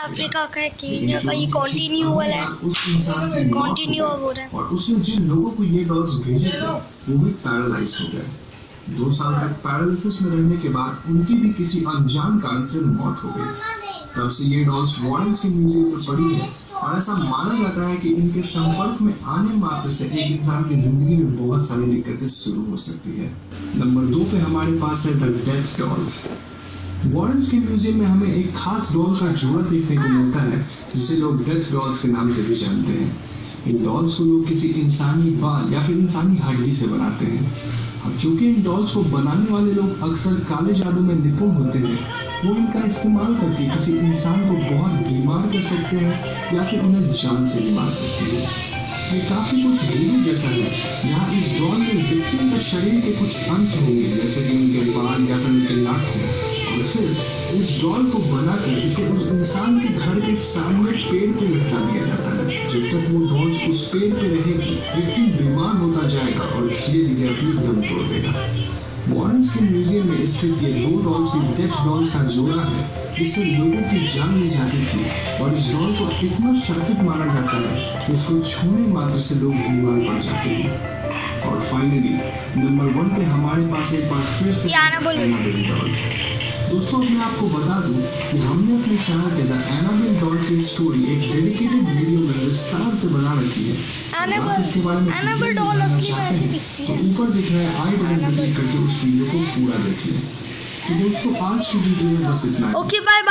Africa का Kenya का ये कंटिन्यू वाला है। उस इंसान की मौत कंटिन्यू हो रहा गई। और उसने जिन लोगों को ये डॉल्स भेजे थे वो भी पैरालाइज हो गए। दो साल तक पैरालिसिस में रहने के बाद उनकी भी किसी अनजान कारण से मौत हो गई। तब से ये डॉल्स वॉरेंस के म्यूज़ियम में पड़ी है। और ऐसा माना जाता है कि इनके संपर्क में आने मात्र से एक इंसान की ज़िंदगी में बहुत सारी दिक्कतें शुरू हो सकती है। नंबर दो पे हमारे पास है द डेथ डॉल्स वॉरेंस के म्यूज़ियम में हमें एक खास डॉल का जोड़ा देखने को मिलता है, जिसे लोग डेथ डॉल्स के नाम से भी जानते हैं। इन डॉल्स को लोग किसी इंसानी बाल या फिर इंसानी हड्डी से बनाते हैं। अब चूँकि इन डॉल्स को बनाने वाले लोग अक्सर काले जादू में निपुण होते हैं, वो इनका इस्तेमाल करके किसी इंसान को बहुत बीमार कर सकते हैं या फिर उन्हें जान से भी मार सकते हैं। ये काफ़ी कुछ वीडियो जैसा है, जहाँ इस डॉल में विक्टिम के शरीर के कुछ अंश होंगे, जैसे कि उनके बाल या फिर उनके फिर इस डॉल को बनाकर इसे उस इंसान के घर के सामने पेड़ पे लटका दिया जाता है। जब तक वो डॉल उस पेड़ पे रहेगी विक्टिम बीमार होता जाएगा और धीरे धीरे अपनी दम तोड़ देगा। वॉरेंस के म्यूज़ियम में स्थित ये दो डॉल्स भी डेथ डॉल्स का जोड़ा है, जिससे लोगों की जान ली जाती थी। और इस डॉल को इतना शक्तिक माना जाता है कि इसको छूने मात्र से लोग बीमार पड़ जाते हैं। और फाइनली नंबर वन पे हमारे पास एक बार फिर से एनाबेल डॉल दोस्तों मैं आपको बता दूँ कि हमने अपने चैनल पे द एनाबेल डॉल की स्टोरी एक डेडिकेटेड वीडियो में विस्तार से बना रखी है। आप इसके बारे में doll जानना असली में चाहते ऐसी हैं तो ऊपर दिख रहा है आई बटन पर क्लिक करके उस वीडियो को पूरा देखिए। तो दोस्तों आज की वीडियो में बस इतना ही। Okay bye